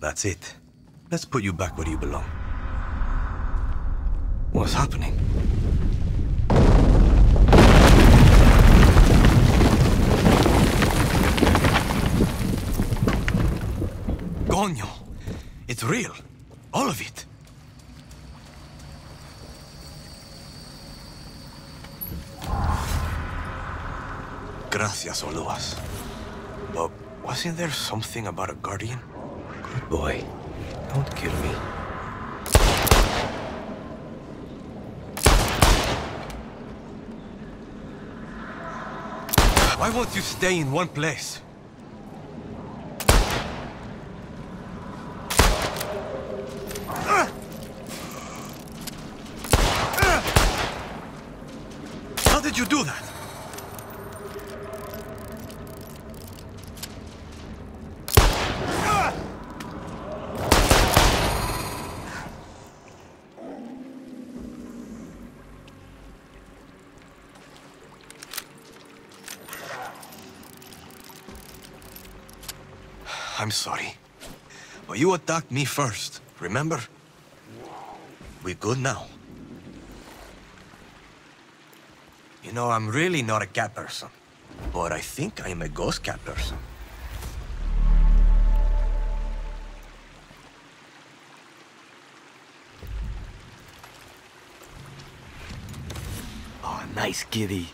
That's it. Let's put you back where you belong. What's happening? Coño! It's real. All of it. Gracias, Oluwa. But wasn't there something about a guardian? Good boy. Don't kill me. Why won't you stay in one place? How did you do that? I'm sorry. But you attacked me first, remember? We good now. You know, I'm really not a cat person. But I think I am a ghost cat person. Oh, nice kitty.